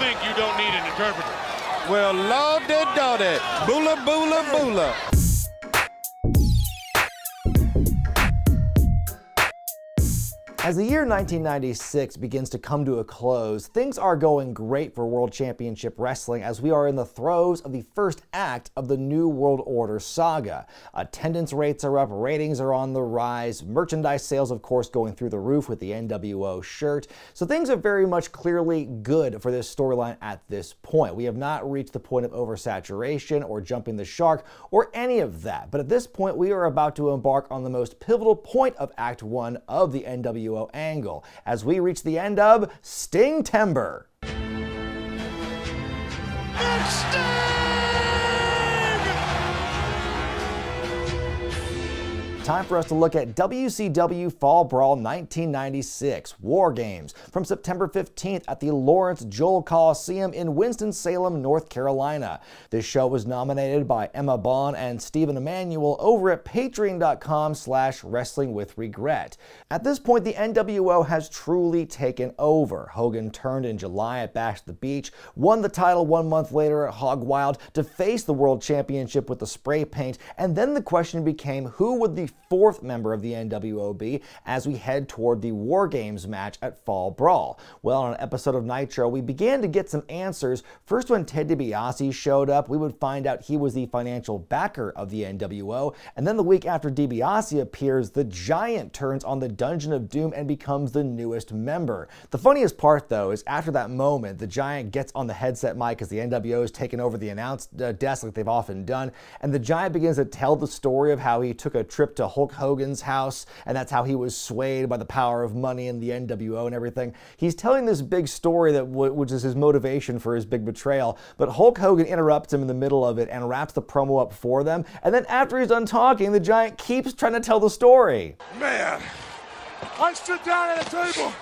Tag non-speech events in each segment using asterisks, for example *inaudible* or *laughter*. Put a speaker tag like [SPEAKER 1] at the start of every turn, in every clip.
[SPEAKER 1] think you don't need an interpreter?
[SPEAKER 2] Well, lordy dordy, boola boola boola.
[SPEAKER 3] As the year 1996 begins to come to a close, things are going great for World Championship Wrestling as we are in the throes of the first act of the New World Order saga. Attendance rates are up, ratings are on the rise, merchandise sales, of course, going through the roof with the NWO shirt. So things are very much clearly good for this storyline at this point. We have not reached the point of oversaturation or jumping the shark or any of that. But at this point, we are about to embark on the most pivotal point of Act 1 of the NWO angle as we reach the end of Stingtember. Time for us to look at WCW Fall Brawl 1996 War Games from September 15th at the Lawrence Joel Coliseum in Winston-Salem, North Carolina. This show was nominated by Emma Bond and Stephen Emanuel over at patreon.com slash wrestling with regret. At this point, the NWO has truly taken over. Hogan turned in July at Bash the Beach, won the title one month later at Hog Wild to face the World Championship with the spray paint, and then the question became who would the fourth member of the NWOB as we head toward the War Games match at Fall Brawl. Well, on an episode of Nitro, we began to get some answers. First, when Ted DiBiase showed up, we would find out he was the financial backer of the NWO. And then the week after DiBiase appears, the Giant turns on the Dungeon of Doom and becomes the newest member. The funniest part, though, is after that moment, the Giant gets on the headset mic as the NWO is taken over the announce uh, desk like they've often done, and the Giant begins to tell the story of how he took a trip to Hulk Hogan's house, and that's how he was swayed by the power of money and the NWO and everything. He's telling this big story that which is his motivation for his big betrayal, but Hulk Hogan interrupts him in the middle of it and wraps the promo up for them. And then after he's done talking, the giant keeps trying to tell the story.
[SPEAKER 1] Man, I stood down at a table.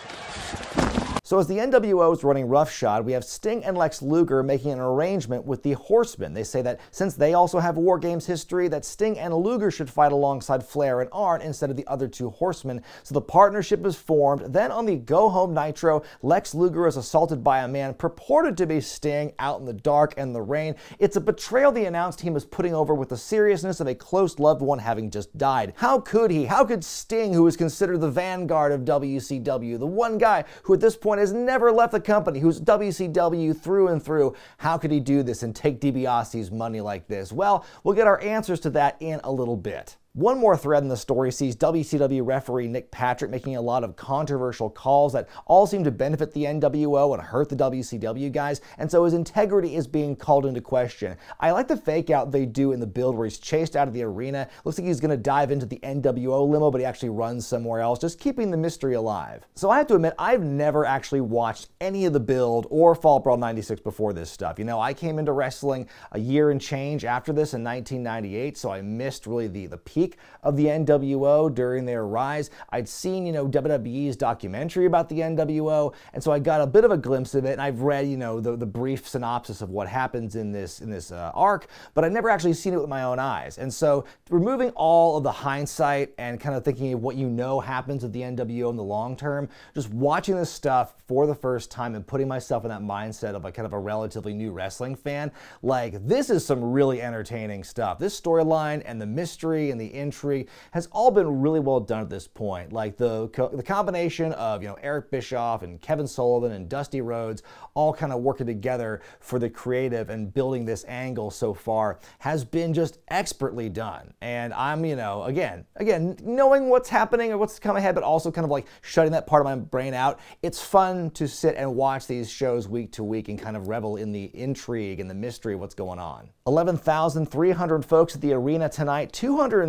[SPEAKER 3] So as the NWO is running roughshod, we have Sting and Lex Luger making an arrangement with the Horsemen. They say that since they also have War Games history, that Sting and Luger should fight alongside Flair and Arn instead of the other two Horsemen. So the partnership is formed. Then on the Go Home Nitro, Lex Luger is assaulted by a man purported to be Sting out in the dark and the rain. It's a betrayal the announce team is putting over with the seriousness of a close loved one having just died. How could he? How could Sting, who is considered the vanguard of WCW, the one guy who at this point has never left the company, who's WCW through and through. How could he do this and take DiBiase's money like this? Well, we'll get our answers to that in a little bit. One more thread in the story sees WCW referee Nick Patrick making a lot of controversial calls that all seem to benefit the NWO and hurt the WCW guys, and so his integrity is being called into question. I like the fake out they do in the build where he's chased out of the arena. Looks like he's going to dive into the NWO limo, but he actually runs somewhere else, just keeping the mystery alive. So I have to admit, I've never actually watched any of the build or Fall Brawl 96 before this stuff. You know, I came into wrestling a year and change after this in 1998, so I missed really the, the peak of the NWO during their rise. I'd seen, you know, WWE's documentary about the NWO, and so I got a bit of a glimpse of it, and I've read, you know, the, the brief synopsis of what happens in this in this uh, arc, but I've never actually seen it with my own eyes. And so, removing all of the hindsight and kind of thinking of what you know happens with the NWO in the long term, just watching this stuff for the first time and putting myself in that mindset of a kind of a relatively new wrestling fan, like this is some really entertaining stuff. This storyline and the mystery and the intrigue has all been really well done at this point. Like the the combination of you know Eric Bischoff and Kevin Sullivan and Dusty Rhodes all kind of working together for the creative and building this angle so far has been just expertly done. And I'm you know again again knowing what's happening or what's come ahead, but also kind of like shutting that part of my brain out. It's fun to sit and watch these shows week to week and kind of revel in the intrigue and the mystery of what's going on. 11,300 folks at the arena tonight,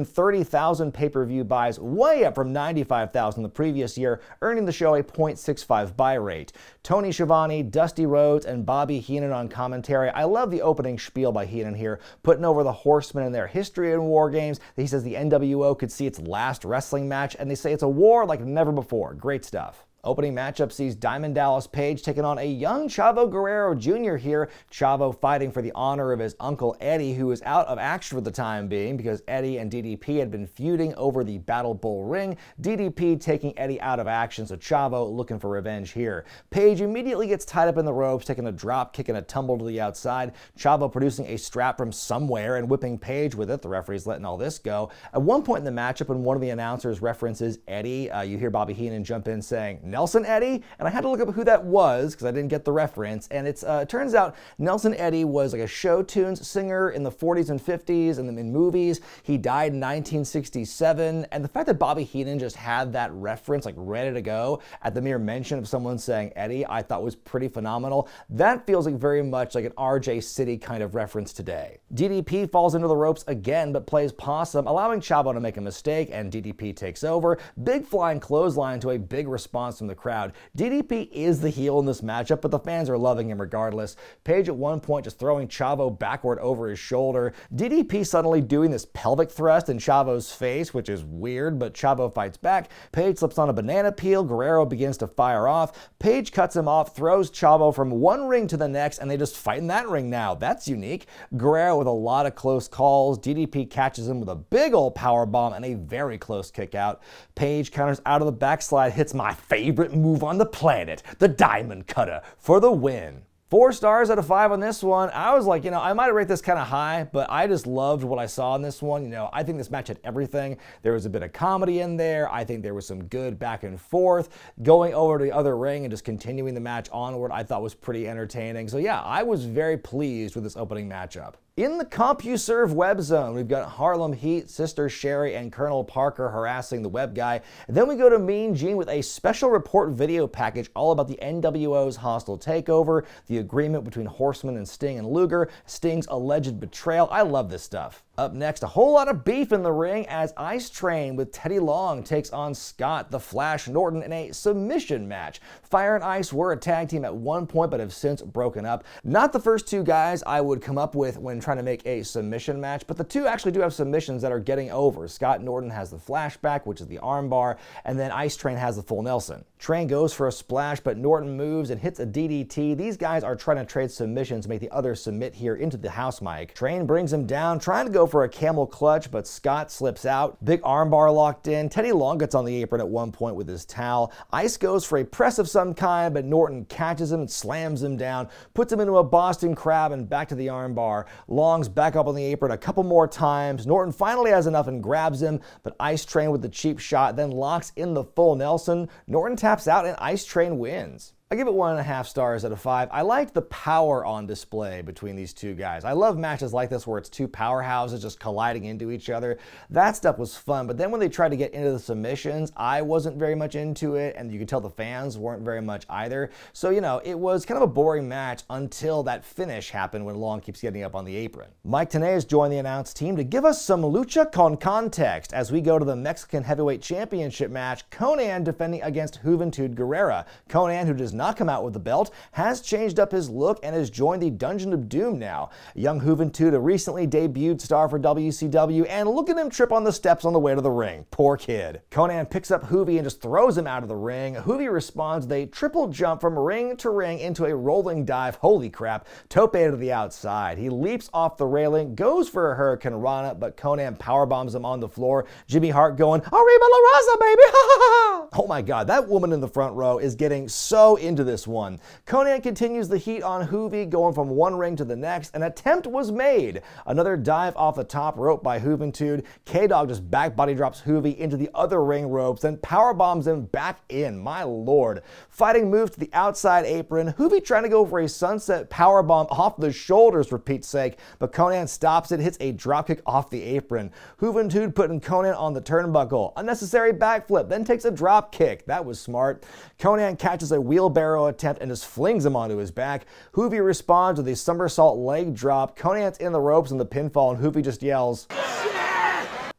[SPEAKER 3] 230,000 pay per view buys, way up from 95,000 the previous year, earning the show a 0.65 buy rate. Tony Schiavone, Dusty Rhodes, and Bobby Heenan on commentary. I love the opening spiel by Heenan here, putting over the Horsemen and their history in war games. He says the NWO could see its last wrestling match, and they say it's a war like never before. Great stuff. Opening matchup sees Diamond Dallas Page taking on a young Chavo Guerrero Jr. here. Chavo fighting for the honor of his uncle Eddie, who is out of action for the time being because Eddie and DDP had been feuding over the Battle Bowl ring. DDP taking Eddie out of action, so Chavo looking for revenge here. Page immediately gets tied up in the ropes, taking a drop kick and a tumble to the outside. Chavo producing a strap from somewhere and whipping Page with it. The referee's letting all this go. At one point in the matchup, when one of the announcers references Eddie, uh, you hear Bobby Heenan jump in saying, Nelson Eddy, and I had to look up who that was because I didn't get the reference. And it's uh, it turns out Nelson Eddy was like a show tunes singer in the 40s and 50s and in movies. He died in 1967, and the fact that Bobby Heenan just had that reference like ready to go at the mere mention of someone saying Eddie, I thought was pretty phenomenal. That feels like very much like an RJ City kind of reference today. DDP falls into the ropes again, but plays possum, allowing Chavo to make a mistake, and DDP takes over. Big flying clothesline to a big response from the crowd. DDP is the heel in this matchup, but the fans are loving him regardless. Page at one point just throwing Chavo backward over his shoulder. DDP suddenly doing this pelvic thrust in Chavo's face, which is weird, but Chavo fights back. Page slips on a banana peel. Guerrero begins to fire off. Page cuts him off, throws Chavo from one ring to the next, and they just fight in that ring now. That's unique. Guerrero with a lot of close calls. DDP catches him with a big old power bomb and a very close kick out. Page counters out of the backslide, hits my favorite move on the planet, the Diamond Cutter, for the win. Four stars out of five on this one. I was like, you know, I might rate this kind of high, but I just loved what I saw in this one. You know, I think this match had everything. There was a bit of comedy in there. I think there was some good back and forth. Going over to the other ring and just continuing the match onward, I thought was pretty entertaining. So yeah, I was very pleased with this opening matchup. In the CompuServe web zone, we've got Harlem Heat, Sister Sherry, and Colonel Parker harassing the web guy. And then we go to Mean Gene with a special report video package all about the NWO's hostile takeover, the agreement between Horseman and Sting and Luger, Sting's alleged betrayal. I love this stuff. Up next, a whole lot of beef in the ring as Ice Train with Teddy Long takes on Scott the Flash Norton in a submission match. Fire and Ice were a tag team at one point but have since broken up. Not the first two guys I would come up with when trying to make a submission match, but the two actually do have submissions that are getting over. Scott Norton has the flashback, which is the armbar, and then Ice Train has the full Nelson. Train goes for a splash, but Norton moves and hits a DDT. These guys are trying to trade submissions make the other submit here into the house mic. Train brings him down, trying to go for a camel clutch, but Scott slips out. Big armbar locked in. Teddy Long gets on the apron at one point with his towel. Ice goes for a press of some kind, but Norton catches him and slams him down, puts him into a Boston Crab and back to the armbar. Long's back up on the apron a couple more times. Norton finally has enough and grabs him, but Ice Train with the cheap shot then locks in the full Nelson. Norton taps out and Ice Train wins. I give it one and a half stars out of five. I liked the power on display between these two guys. I love matches like this where it's two powerhouses just colliding into each other. That stuff was fun, but then when they tried to get into the submissions, I wasn't very much into it, and you could tell the fans weren't very much either. So, you know, it was kind of a boring match until that finish happened when Long keeps getting up on the apron. Mike has joined the announced team to give us some lucha con context as we go to the Mexican Heavyweight Championship match, Konnan defending against Juventud Guerrera. Konnan, who does not come out with the belt, has changed up his look and has joined the Dungeon of Doom now. Young Juventud, a recently debuted star for WCW, and look at him trip on the steps on the way to the ring. Poor kid. Konnan picks up Juvi and just throws him out of the ring. Juvi responds with a triple jump from ring to ring into a rolling dive. Holy crap. Tope to the outside. He leaps off the railing, goes for a Hurricane Rana, but Konnan powerbombs him on the floor. Jimmy Hart going, Arriba la raza, baby! *laughs* oh my god, that woman in the front row is getting so into this one. Konnan continues the heat on Juvi, going from one ring to the next. An attempt was made. Another dive off the top rope by Juventud. K-Dog just back body drops Juvi into the other ring ropes, then power bombs him back in. My lord. Fighting moves to the outside apron. Juvi trying to go for a sunset power bomb off the shoulders for Pete's sake, but Konnan stops it, hits a dropkick off the apron. Juventud putting Konnan on the turnbuckle. Unnecessary backflip, then takes a drop kick. That was smart. Konnan catches a wheelbarrow attempt and just flings him onto his back. Juvi responds with a somersault leg drop. Konnan's in the ropes and the pinfall, and Juvi just yells.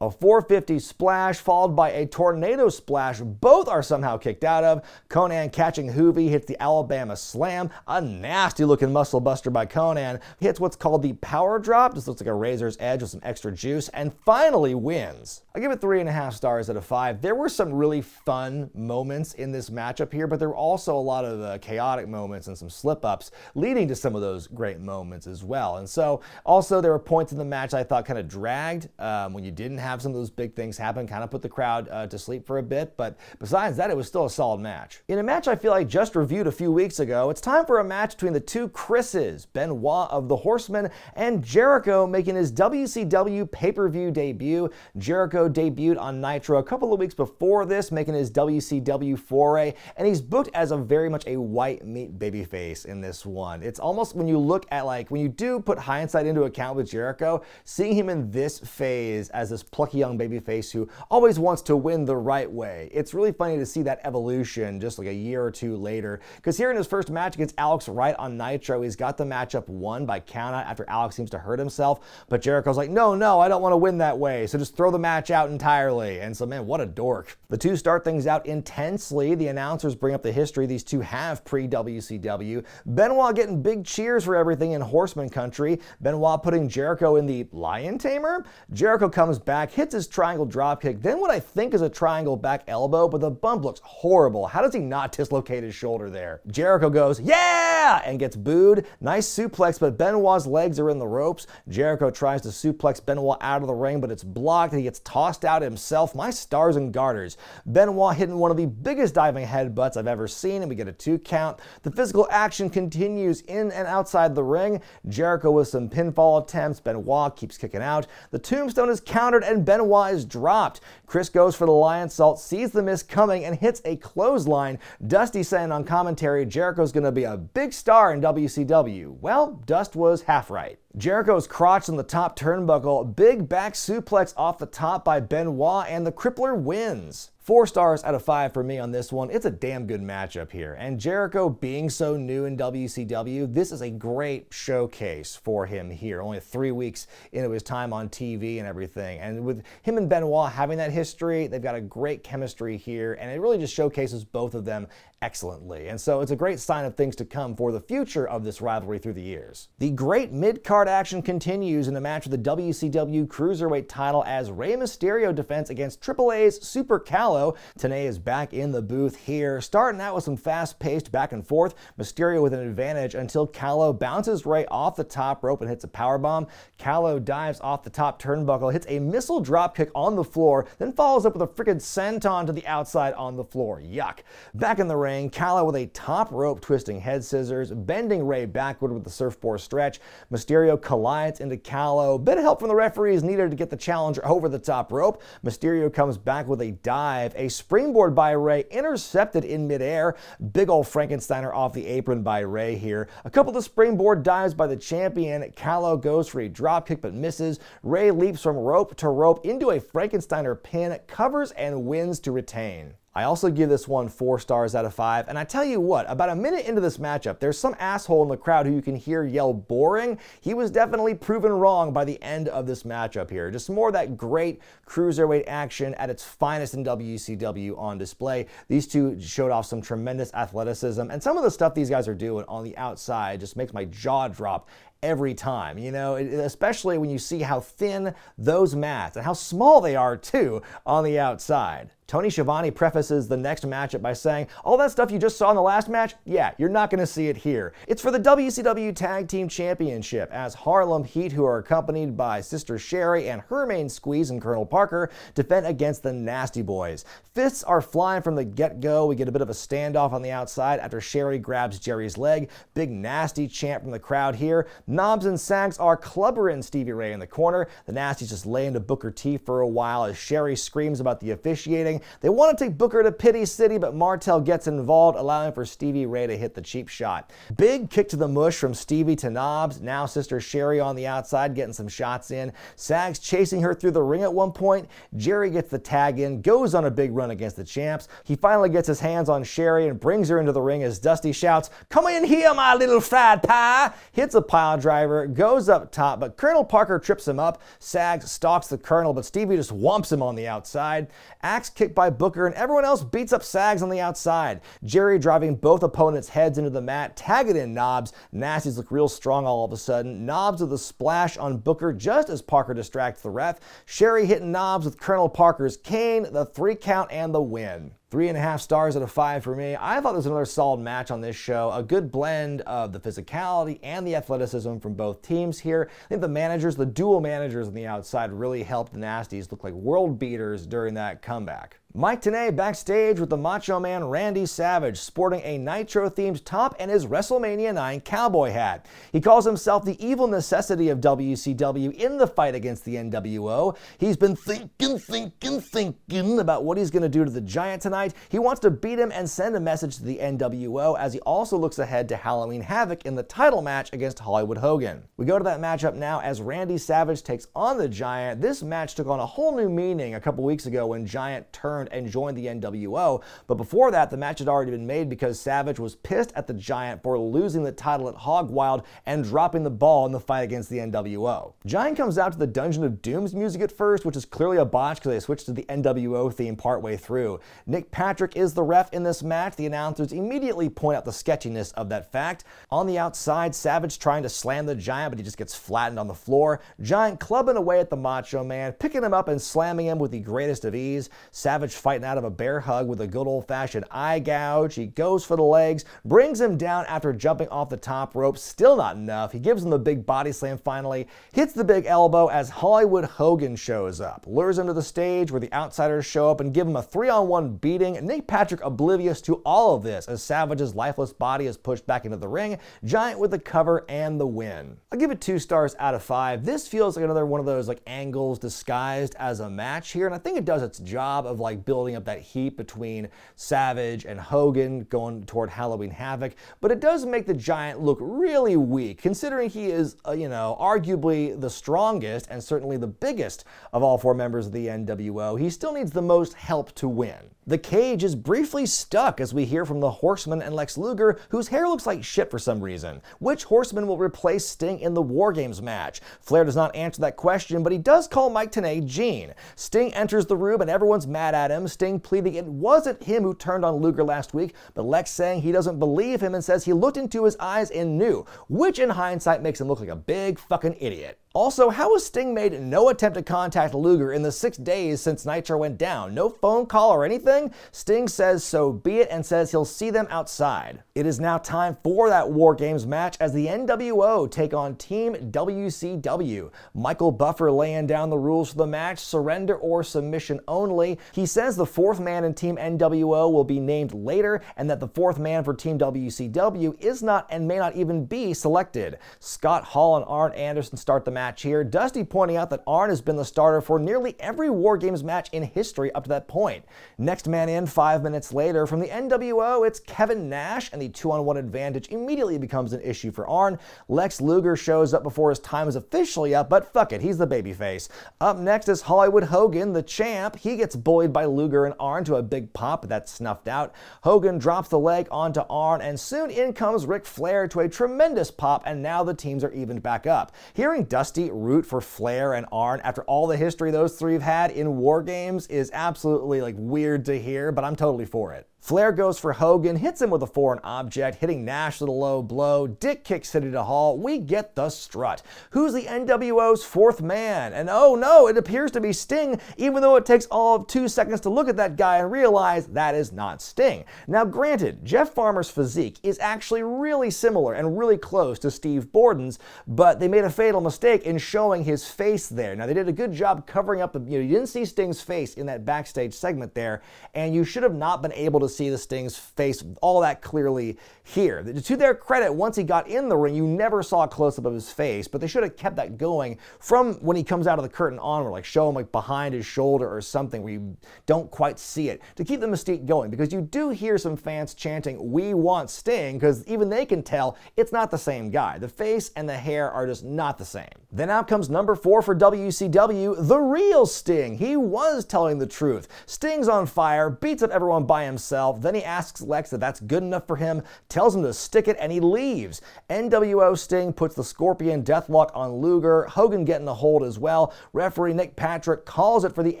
[SPEAKER 3] A 450 splash followed by a tornado splash. Both are somehow kicked out of. Konnan catching Juvi hits the Alabama slam. A nasty looking muscle buster by Konnan. Hits what's called the power drop. This looks like a razor's edge with some extra juice. And finally wins. I give it three and a half stars out of five. There were some really fun moments in this matchup here, but there were also a lot of uh, chaotic moments and some slip ups leading to some of those great moments as well. And so, also, there were points in the match I thought kind of dragged um, when you didn't have some of those big things happen, kind of put the crowd uh, to sleep for a bit. But besides that, it was still a solid match. In a match I feel like just reviewed a few weeks ago, it's time for a match between the two Chris's, Benoit of the Horsemen and Jericho making his WCW pay per view debut. Jericho debuted on Nitro a couple of weeks before this, making his WCW foray, and he's booked as a very much a white meat babyface in this one. It's almost when you look at like when you do put hindsight into account with Jericho, seeing him in this phase as this plucky young babyface who always wants to win the right way. It's really funny to see that evolution just like a year or two later. Because here in his first match against Alex Wright on Nitro, he's got the matchup won by countout after Alex seems to hurt himself. But Jericho's like, no, no, I don't want to win that way. So just throw the match out entirely. And so, man, what a dork. The two start things out intensely. The announcers bring up the history these two have pre WCW. Benoit getting big cheers for everything in Horseman country. Benoit putting Jericho in the Lion Tamer. Jericho comes hits his triangle dropkick, then what I think is a triangle back elbow, but the bump looks horrible. How does he not dislocate his shoulder there? Jericho goes, yeah, and gets booed. Nice suplex, but Benoit's legs are in the ropes. Jericho tries to suplex Benoit out of the ring, but it's blocked and he gets tossed out himself. My stars and garters. Benoit hitting one of the biggest diving headbutts I've ever seen, and we get a two count. The physical action continues in and outside the ring. Jericho with some pinfall attempts. Benoit keeps kicking out. The tombstone is countered and Benoit is dropped. Chris goes for the Lionsault, sees the miss coming, and hits a clothesline. Dusty saying on commentary Jericho's going to be a big star in WCW. Well, Dust was half right. Jericho's crotch on the top turnbuckle, big back suplex off the top by Benoit, and the crippler wins. Four stars out of five for me on this one. It's a damn good matchup here. And Jericho being so new in WCW, this is a great showcase for him here. Only three weeks into his time on TV and everything. And with him and Benoit having that history, they've got a great chemistry here. And it really just showcases both of them excellently. And so it's a great sign of things to come for the future of this rivalry through the years. The great mid-card action continues in a match with the WCW Cruiserweight title as Rey Mysterio defends against AAA's Super Calo. Tenay is back in the booth here, starting out with some fast-paced back and forth. Mysterio with an advantage until Calo bounces Rey off the top rope and hits a powerbomb. Calo dives off the top turnbuckle, hits a missile dropkick on the floor, then follows up with a freaking senton to the outside on the floor. Yuck. Back in the ring, ring. Calo with a top rope twisting head scissors, bending Rey backward with the surfboard stretch. Mysterio collides into Calo. Bit of help from the referees needed to get the challenger over the top rope. Mysterio comes back with a dive. A springboard by Rey, intercepted in midair. Big ol' Frankensteiner off the apron by Rey here. A couple of springboard dives by the champion. Calo goes for a dropkick but misses. Rey leaps from rope to rope into a Frankensteiner pin, covers and wins to retain. I also give this one four stars out of five. And I tell you what, about a minute into this matchup, there's some asshole in the crowd who you can hear yell boring. He was definitely proven wrong by the end of this matchup here. Just more of that great cruiserweight action at its finest in WCW on display. These two showed off some tremendous athleticism, and some of the stuff these guys are doing on the outside just makes my jaw drop every time, you know, especially when you see how thin those mats and how small they are too on the outside. Tony Schiavone prefaces the next matchup by saying, All that stuff you just saw in the last match, yeah, you're not going to see it here. It's for the WCW Tag Team Championship, as Harlem Heat, who are accompanied by Sister Sherry and her main squeeze and Colonel Parker, defend against the Nasty Boys. Fists are flying from the get go. We get a bit of a standoff on the outside after Sherry grabs Jerry's leg. Big nasty chant from the crowd here. Knobbs and Sags are clubbering Stevie Ray in the corner. The Nasties just lay into Booker T for a while as Sherry screams about the officiating. They want to take Booker to Pity City, but Martel gets involved, allowing for Stevie Ray to hit the cheap shot. Big kick to the mush from Stevie to Knobbs. Now Sister Sherry on the outside getting some shots in. Sags chasing her through the ring at one point. Jerry gets the tag in, goes on a big run against the champs. He finally gets his hands on Sherry and brings her into the ring as Dusty shouts, Come in here, my little fried pie! Hits a pile driver, goes up top, but Colonel Parker trips him up. Sags stalks the Colonel, but Stevie just whomps him on the outside. Axe kicked by Booker, and everyone else beats up Sags on the outside. Jerry driving both opponents' heads into the mat, tagging in Knobbs. Nasties look real strong all of a sudden. Knobbs with a splash on Booker just as Parker distracts the ref. Sherry hitting Knobbs with Colonel Parker's cane, the three count, and the win. Three and a half stars out of five for me. I thought this was another solid match on this show. A good blend of the physicality and the athleticism from both teams here. I think the managers, the dual managers on the outside, really helped the Nasties look like world beaters during that comeback. Mike Tenay backstage with the Macho Man Randy Savage, sporting a Nitro themed top and his WrestleMania 9 cowboy hat. He calls himself the evil necessity of WCW in the fight against the NWO. He's been thinking, thinking, thinking about what he's going to do to the Giant tonight. He wants to beat him and send a message to the NWO as he also looks ahead to Halloween Havoc in the title match against Hollywood Hogan. We go to that matchup now as Randy Savage takes on the Giant. This match took on a whole new meaning a couple weeks ago when Giant turned and joined the NWO. But before that, the match had already been made because Savage was pissed at the Giant for losing the title at Hog Wild and dropping the ball in the fight against the NWO. Giant comes out to the Dungeon of Doom's music at first, which is clearly a botch because they switched to the NWO theme partway through. Nick Patrick is the ref in this match. The announcers immediately point out the sketchiness of that fact. On the outside, Savage trying to slam the Giant, but he just gets flattened on the floor. Giant clubbing away at the Macho Man, picking him up and slamming him with the greatest of ease. Savage fighting out of a bear hug with a good old fashioned eye gouge. He goes for the legs, brings him down after jumping off the top rope. Still not enough. He gives him the big body slam finally, hits the big elbow as Hollywood Hogan shows up, lures him to the stage where the outsiders show up and give him a three on one beating. Nick Patrick oblivious to all of this as Savage's lifeless body is pushed back into the ring. Giant with the cover and the win. I'll give it two stars out of five. This feels like another one of those like angles disguised as a match here, and I think it does its job of like building up that heat between Savage and Hogan going toward Halloween Havoc, but it does make the Giant look really weak, considering he is, uh, you know, arguably the strongest and certainly the biggest of all four members of the NWO. He still needs the most help to win. The cage is briefly stuck as we hear from the Horseman and Lex Luger, whose hair looks like shit for some reason. Which Horseman will replace Sting in the War Games match? Flair does not answer that question, but he does call Mike Tenay Gene. Sting enters the room and everyone's mad at him. Sting pleading it wasn't him who turned on Luger last week, but Lex saying he doesn't believe him and says he looked into his eyes and knew, which in hindsight makes him look like a big fucking idiot. Also, how has Sting made no attempt to contact Luger in the six days since Nitro went down? No phone call or anything? Sting says so be it and says he'll see them outside. It is now time for that War Games match as the NWO take on Team WCW. Michael Buffer laying down the rules for the match surrender or submission only. He says the fourth man in Team NWO will be named later and that the fourth man for Team WCW is not and may not even be selected. Scott Hall and Arn Anderson start the match match here. Dusty pointing out that Arn has been the starter for nearly every War Games match in history up to that point. Next man in five minutes later from the NWO, it's Kevin Nash, and the two on one advantage immediately becomes an issue for Arn. Lex Luger shows up before his time is officially up, but fuck it, he's the babyface. Up next is Hollywood Hogan, the champ. He gets bullied by Luger and Arn to a big pop, that's snuffed out. Hogan drops the leg onto Arn, and soon in comes Ric Flair to a tremendous pop, and now the teams are evened back up. Hearing Dusty Dusty root for Flair and Arn after all the history those three have had in war games is absolutely like weird to hear, but I'm totally for it. Flair goes for Hogan, hits him with a foreign object, hitting Nash with a low blow. Dick kicks City to Hall. We get the strut. Who's the NWO's fourth man? And oh no, it appears to be Sting, even though it takes all of two seconds to look at that guy and realize that is not Sting. Now, granted, Jeff Farmer's physique is actually really similar and really close to Steve Borden's, but they made a fatal mistake in showing his face there. Now, they did a good job covering up the, you know, you didn't see Sting's face in that backstage segment there, and you should have not been able to see the Sting's face all that clearly here. To their credit, once he got in the ring, you never saw a close up of his face, but they should have kept that going from when he comes out of the curtain onward, like show him like behind his shoulder or something where you don't quite see it to keep the mystique going because you do hear some fans chanting, We want Sting, because even they can tell it's not the same guy. The face and the hair are just not the same. Then out comes number four for WCW, the real Sting. He was telling the truth. Sting's on fire, beats up everyone by himself himself. Then he asks Lex if that's good enough for him, tells him to stick it, and he leaves. NWO Sting puts the Scorpion Deathlock on Luger, Hogan getting a hold as well. Referee Nick Patrick calls it for the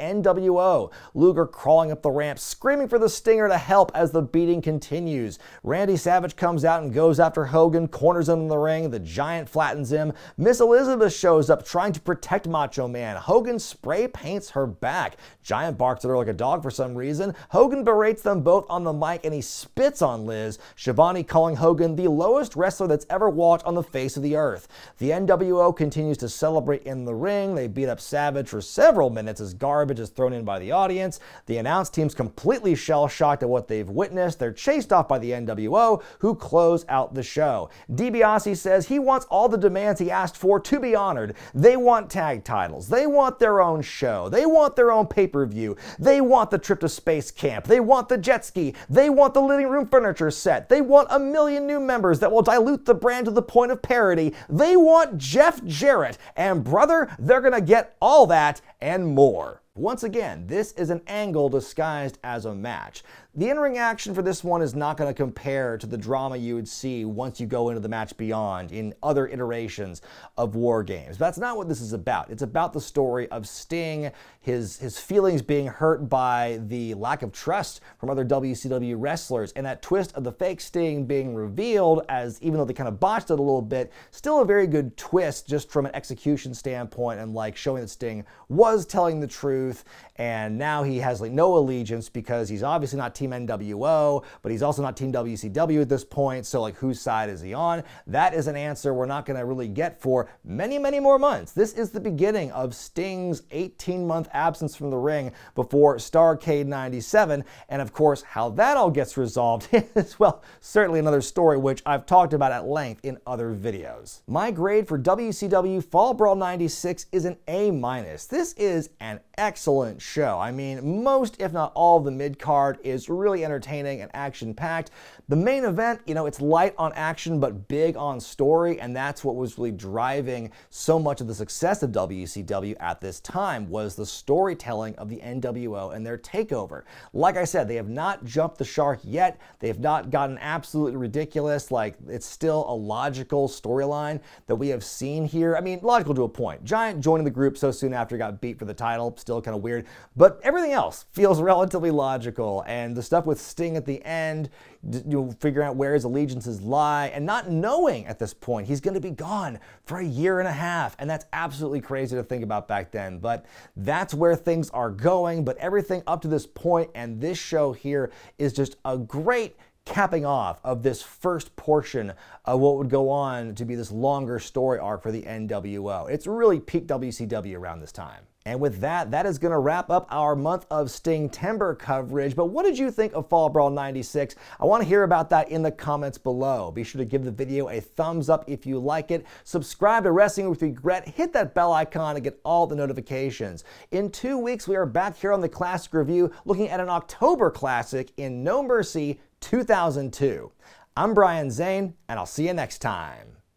[SPEAKER 3] NWO. Luger crawling up the ramp, screaming for the Stinger to help as the beating continues. Randy Savage comes out and goes after Hogan, corners him in the ring. The Giant flattens him. Miss Elizabeth shows up trying to protect Macho Man. Hogan spray paints her back. Giant barks at her like a dog for some reason. Hogan berates them both on the mic and he spits on Liz. Schiavone calling Hogan the lowest wrestler that's ever walked on the face of the earth. The NWO continues to celebrate in the ring. They beat up Savage for several minutes as garbage is thrown in by the audience. The announce team's completely shell shocked at what they've witnessed. They're chased off by the NWO, who close out the show. DiBiase says he wants all the demands he asked for to be honored. They want tag titles. They want their own show. They want their own pay per view. They want the trip to space camp. They want the jet ski. They want the living room furniture set. They want a million new members that will dilute the brand to the point of parody. They want Jeff Jarrett. And brother, they're to get all that and more. Once again, this is an angle disguised as a match. The in-ring action for this one is not going to compare to the drama you would see once you go into the match beyond in other iterations of War Games. That's not what this is about. It's about the story of Sting, his, his feelings being hurt by the lack of trust from other WCW wrestlers, and that twist of the fake Sting being revealed as, even though they kind of botched it a little bit, still a very good twist just from an execution standpoint and like showing that Sting was telling the truth, and now he has like no allegiance because he's obviously not Team NWO, but he's also not Team WCW at this point. So, like, whose side is he on? That is an answer we're not going to really get for many, many more months. This is the beginning of Sting's 18 month absence from the ring before Starcade 97. And of course, how that all gets resolved *laughs* is, well, certainly another story which I've talked about at length in other videos. My grade for WCW Fall Brawl 96 is an A minus. This is an excellent show. I mean, most, if not all, of the mid card is really entertaining and action packed. The main event, you know, it's light on action but big on story, and that's what was really driving so much of the success of WCW at this time was the storytelling of the NWO and their takeover. Like I said, they have not jumped the shark yet. They have not gotten absolutely ridiculous. Like it's still a logical storyline that we have seen here. I mean, logical to a point. Giant joining the group so soon after he got beat for the title, still kind of weird. But everything else feels *laughs* relatively logical, and the stuff with Sting at the end, you know, figuring out where his allegiances lie, and not knowing at this point he's going to be gone for a year and a half. And that's absolutely crazy to think about back then. But that's where things are going. But everything up to this point and this show here is just a great capping off of this first portion of what would go on to be this longer story arc for the NWO. It's really peak WCW around this time. And with that, that is going to wrap up our month of Stingtember coverage. But what did you think of Fall Brawl 96? I want to hear about that in the comments below. Be sure to give the video a thumbs up if you like it. Subscribe to Wrestling with Wregret. Hit that bell icon to get all the notifications. In two weeks, we are back here on the Classic Review looking at an October classic in No Mercy 2002. I'm Brian Zane, and I'll see you next time.